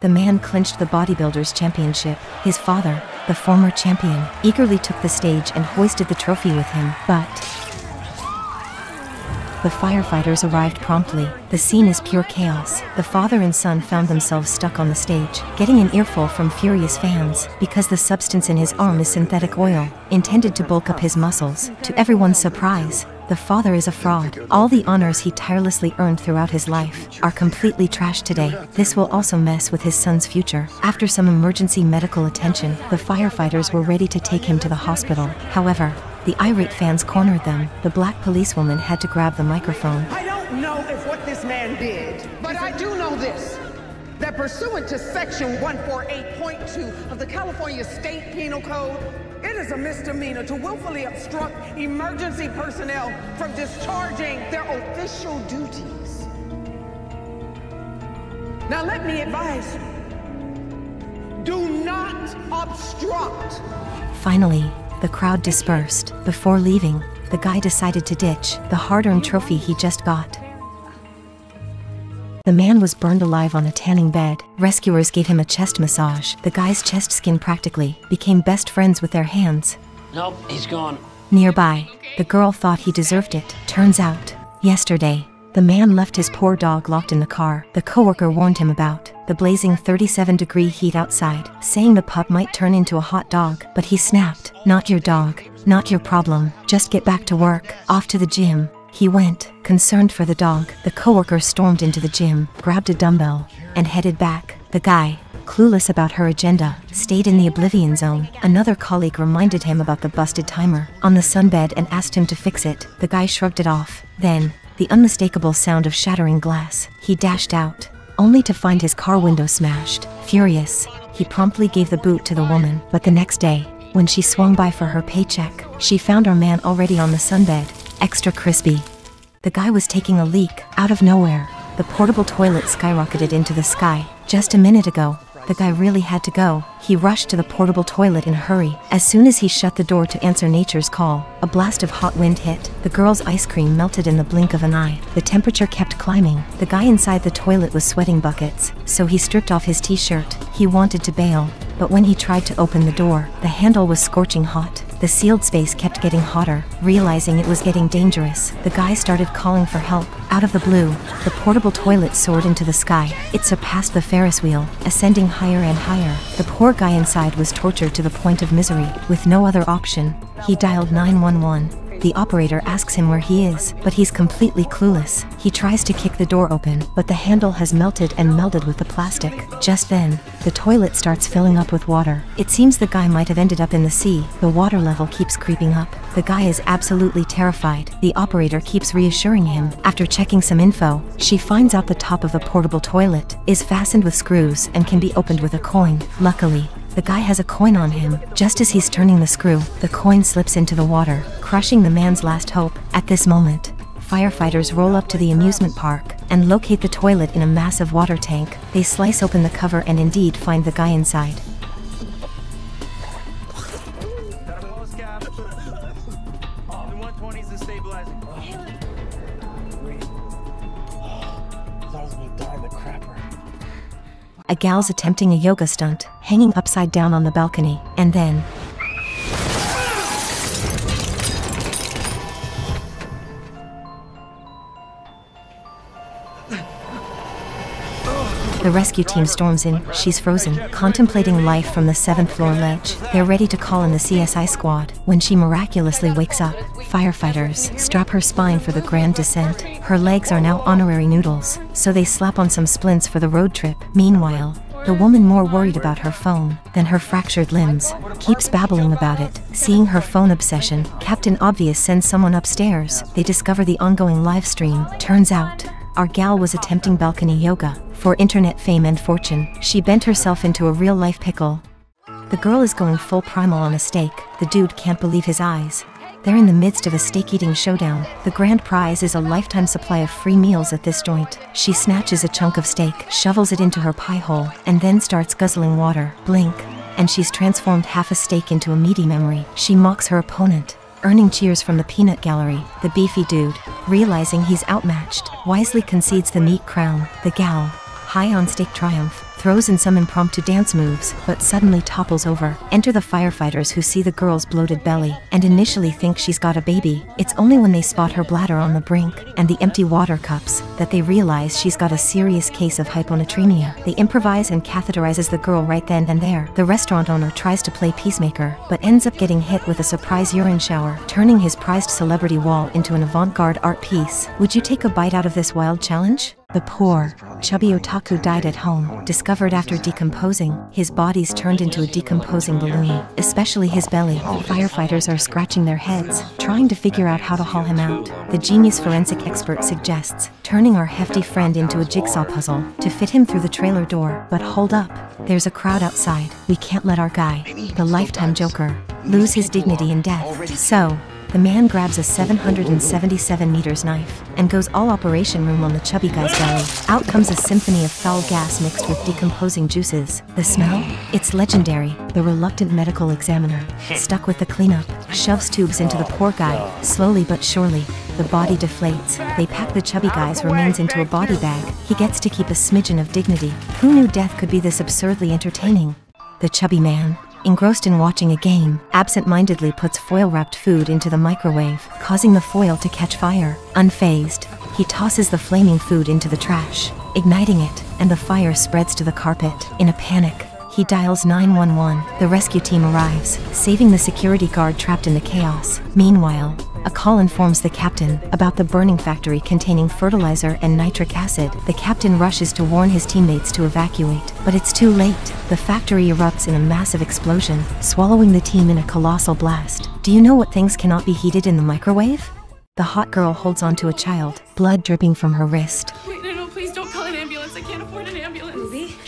the man clinched the bodybuilders championship. His father, the former champion, eagerly took the stage and hoisted the trophy with him, but the firefighters arrived promptly. The scene is pure chaos. The father and son found themselves stuck on the stage, getting an earful from furious fans because the substance in his arm is synthetic oil, intended to bulk up his muscles. To everyone's surprise, the father is a fraud. All the honors he tirelessly earned throughout his life are completely trashed today. This will also mess with his son's future. After some emergency medical attention, the firefighters were ready to take him to the hospital. However, the irate fans cornered them. The black policewoman had to grab the microphone. I don't know if what this man did, but I do know this. That pursuant to Section 148.2 of the California State Penal Code, it is a misdemeanor to willfully obstruct emergency personnel from discharging their official duties. Now let me advise you, do not obstruct. Finally, the crowd dispersed. Before leaving, the guy decided to ditch the hard-earned trophy he just got. The man was burned alive on a tanning bed. Rescuers gave him a chest massage. The guy's chest skin practically became best friends with their hands. Nope, he's gone. Nearby, the girl thought he deserved it. Turns out, yesterday, the man left his poor dog locked in the car. The coworker warned him about the blazing 37 degree heat outside, saying the pup might turn into a hot dog. But he snapped, Not your dog, not your problem, just get back to work. Off to the gym. He went, concerned for the dog. The coworker stormed into the gym, grabbed a dumbbell, and headed back. The guy, clueless about her agenda, stayed in the oblivion zone. Another colleague reminded him about the busted timer on the sunbed and asked him to fix it. The guy shrugged it off. Then, the unmistakable sound of shattering glass. He dashed out, only to find his car window smashed. Furious, he promptly gave the boot to the woman. But the next day, when she swung by for her paycheck, she found her man already on the sunbed, extra crispy. The guy was taking a leak out of nowhere. The portable toilet skyrocketed into the sky. Just a minute ago, the guy really had to go. He rushed to the portable toilet in a hurry. As soon as he shut the door to answer nature's call, a blast of hot wind hit. The girl's ice cream melted in the blink of an eye. The temperature kept climbing. The guy inside the toilet was sweating buckets, so he stripped off his t-shirt. He wanted to bail, but when he tried to open the door, the handle was scorching hot. The sealed space kept getting hotter. Realizing it was getting dangerous, the guy started calling for help. Out of the blue, the portable toilet soared into the sky. It surpassed the Ferris wheel, ascending higher and higher. The poor guy inside was tortured to the point of misery. With no other option, he dialed 911. The operator asks him where he is, but he's completely clueless. He tries to kick the door open, but the handle has melted and melded with the plastic. Just then, the toilet starts filling up with water. It seems the guy might have ended up in the sea. The water level keeps creeping up. The guy is absolutely terrified. The operator keeps reassuring him. After checking some info, she finds out the top of the portable toilet is fastened with screws and can be opened with a coin. Luckily, the guy has a coin on him. Just as he's turning the screw, the coin slips into the water, crushing the man's last hope. At this moment, firefighters roll up to the amusement park and locate the toilet in a massive water tank. They slice open the cover and indeed find the guy inside. Gal's attempting a yoga stunt, hanging upside down on the balcony, and then. The rescue team storms in. She's frozen, contemplating life from the seventh floor ledge. They're ready to call in the CSI squad when she miraculously wakes up. Firefighters strap her spine for the grand descent. Her legs are now honorary noodles, so they slap on some splints for the road trip. Meanwhile, the woman, more worried about her phone than her fractured limbs, keeps babbling about it. Seeing her phone obsession, Captain Obvious sends someone upstairs. They discover the ongoing live stream. Turns out, our gal was attempting balcony yoga for internet fame and fortune. She bent herself into a real life pickle. The girl is going full primal on a steak. The dude can't believe his eyes. They're in the midst of a steak eating showdown. The grand prize is a lifetime supply of free meals at this joint. She snatches a chunk of steak, shovels it into her pie hole, and then starts guzzling water. Blink. And she's transformed half a steak into a meaty memory. She mocks her opponent, earning cheers from the peanut gallery. The beefy dude, realizing he's outmatched, wisely concedes the meat crown. The gal, high on steak triumph, throws in some impromptu dance moves, but suddenly topples over. Enter the firefighters who see the girl's bloated belly and initially think she's got a baby. It's only when they spot her bladder on the brink and the empty water cups that they realize she's got a serious case of hyponatremia. They improvise and catheterizes the girl right then and there. The restaurant owner tries to play peacemaker, but ends up getting hit with a surprise urine shower, turning his prized celebrity wall into an avant-garde art piece. Would you take a bite out of this wild challenge? The poor, chubby otaku died at home, discovered after decomposing. His body's turned into a decomposing balloon, especially his belly. Firefighters are scratching their heads, trying to figure out how to haul him out. The genius forensic expert suggests turning our hefty friend into a jigsaw puzzle to fit him through the trailer door. But hold up, there's a crowd outside. We can't let our guy, the lifetime Joker, lose his dignity in death. So, the man grabs a 777 meters knife and goes all operation room on the chubby guy's belly. Out comes a symphony of foul gas mixed with decomposing juices. The smell? It's legendary. The reluctant medical examiner, stuck with the cleanup, shoves tubes into the poor guy. Slowly but surely, the body deflates. They pack the chubby guy's remains into a body bag. He gets to keep a smidgen of dignity. Who knew death could be this absurdly entertaining? The chubby man, engrossed in watching a game, absent-mindedly puts foil-wrapped food into the microwave, causing the foil to catch fire. Unfazed, he tosses the flaming food into the trash, igniting it, and the fire spreads to the carpet. In a panic, he dials 911. The rescue team arrives, saving the security guard trapped in the chaos. Meanwhile, a call informs the captain about the burning factory containing fertilizer and nitric acid. The captain rushes to warn his teammates to evacuate, but it's too late. The factory erupts in a massive explosion, swallowing the team in a colossal blast. Do you know what things cannot be heated in the microwave? The hot girl holds onto a child, blood dripping from her wrist. Wait, no, no, please don't call an ambulance. I can't afford an.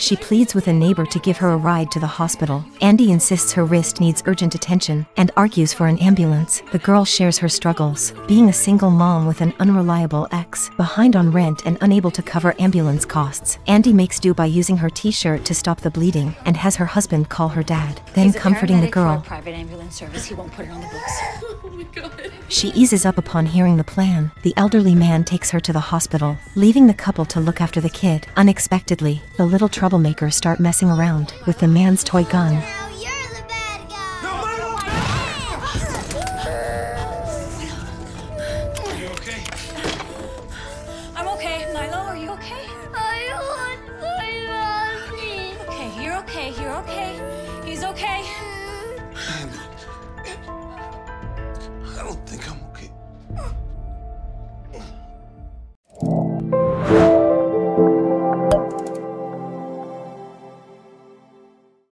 She pleads with a neighbor to give her a ride to the hospital. Andy insists her wrist needs urgent attention and argues for an ambulance. The girl shares her struggles, being a single mom with an unreliable ex, behind on rent and unable to cover ambulance costs. Andy makes do by using her t-shirt to stop the bleeding and has her husband call her dad, then He's comforting the paramedic for a girl. private ambulance service. He won't put it on the books. Oh. She eases up upon hearing the plan. The elderly man takes her to the hospital, leaving the couple to look after the kid. Unexpectedly, the little troublemakers start messing around with the man's toy gun. Now you're the bad guy. I'm okay. Milo, are you okay? I want my. Okay, you're okay. You're okay. He's okay.